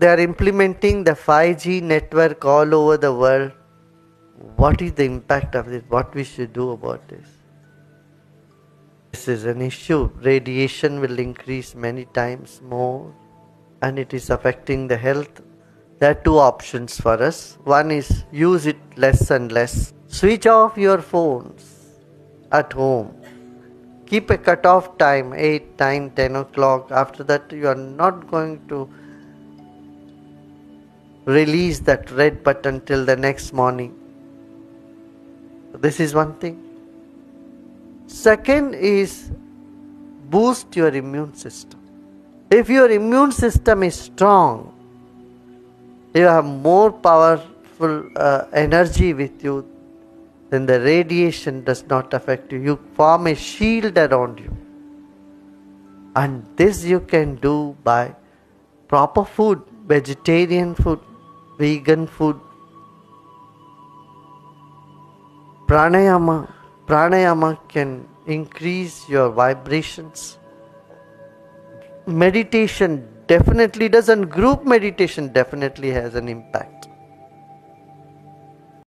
they are implementing the 5G network all over the world. What is the impact of this? What we should do about this? This is an issue. Radiation will increase many times more and it is affecting the health. There are two options for us. One is use it less and less. Switch off your phones at home. Keep a cut-off time 8, 9, 10 o'clock. After that, you are not going to release that red button till the next morning. This is one thing. Second is boost your immune system. If your immune system is strong, you have more powerful uh, energy with you, then the radiation does not affect you. You form a shield around you. And this you can do by proper food, vegetarian food, vegan food, pranayama. Pranayama can increase your vibrations. Meditation definitely doesn't, group meditation definitely has an impact.